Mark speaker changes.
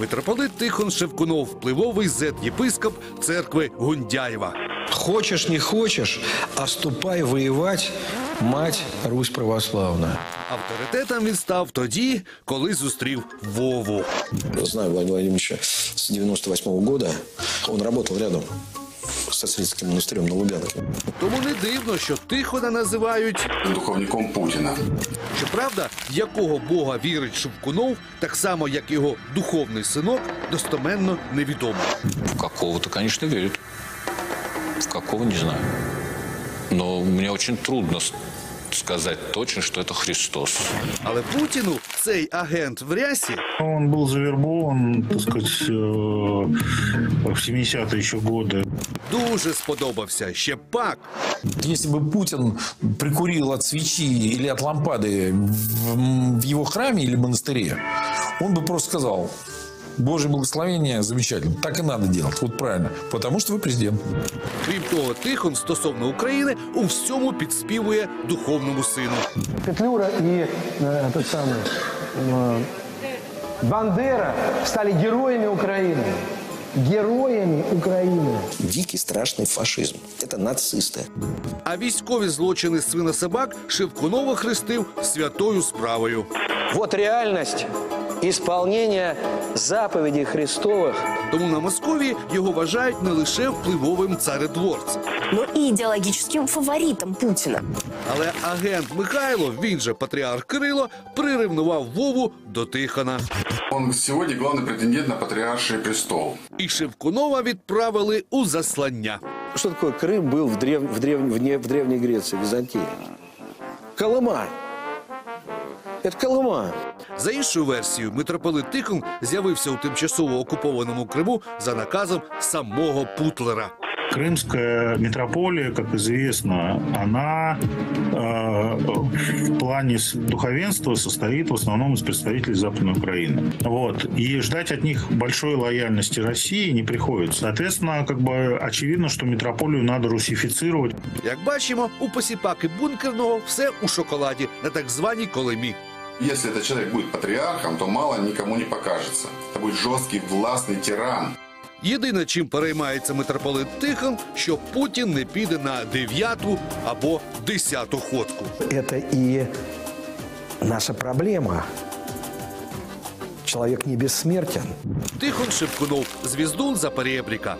Speaker 1: Митрополит Тихон Шевкунов, впливовий зет-єпископ церкви Гундяєва.
Speaker 2: Хочеш, не хочеш, а ступай воювати, мать Русь православна.
Speaker 1: Авторитетом він став тоді, коли зустрів Вову.
Speaker 2: Знаю Владимира Владимировича з 98 года. Он працював рядом со Святским монастырем на Лубянке.
Speaker 1: Тому не дивно, що Тихона називають.
Speaker 3: духовником Путіна.
Speaker 1: Щоправда, в якого бога вірить Шевкунов, так само як його духовний синок, достоменно невідомо.
Speaker 4: В какого-то, конечно, верит. В какого, не знаю. Но мне очень трудно с- сказать точно, что это Христос.
Speaker 1: Але Путіну цей агент в рясі
Speaker 5: Он был завербован, так сказать, э, в 70-е еще годы.
Speaker 1: дуже сподобався. Ще пак.
Speaker 6: Если бы Путин прикурил от свечи или от лампады в, в его храме или монастыре, он бы просто сказал, Божье благословение замечательно. Так и надо делать. Вот правильно. Потому что вы президент.
Speaker 1: Крім того, Тихон стосовно України у всьому підспівує духовному сину.
Speaker 7: Петлюра и э, тот самый э, Бандера стали героями Украины. Героями Украины.
Speaker 2: Дикий страшный фашизм. Это нацисты.
Speaker 1: А військові злочини свинособак Шевкунова хрестив святою справою.
Speaker 7: Вот реальность исполнения заповедей Христовых
Speaker 1: Тому на Московії його вважають не лише впливовим царедворцем.
Speaker 8: но и идеологическим фаворитом Путина.
Speaker 1: Але агент Михайло, він же патріарх Кирило, приревнував Вову до Тихона.
Speaker 3: Он сегодня главный претендент на патриарший престол.
Speaker 1: І Шевкунова відправили у заслання.
Speaker 2: Что такое Крым был в, древ... в, древ... в, не- в Древней Греции, Византии? Колыма. Это Колыма.
Speaker 1: За іншою версією, митрополит Тихон з'явився у тимчасово окупованому Криму за наказом самого Путлера.
Speaker 5: Крымская митрополия, как известно, она э, в плане с- духовенства состоит в основном из представителей Западной Украины. Вот. И ждать от них большой лояльности России не приходится. Соответственно, как бы очевидно, что митрополию надо русифицировать.
Speaker 1: Як бачимо, у посіпаки бункерного все у шоколаді на так званій колемі.
Speaker 3: Если этот человек будет патриархом, то мало никому не покажется. Это будет жесткий, властный тиран.
Speaker 1: Єдине, чим переймається митрополит Тихон, що Путін не піде на дев'яту або десяту ходку.
Speaker 7: Это и наша проблема. Человек не бессмертен.
Speaker 1: Тихон Шевкунов, звіздун за перебріка.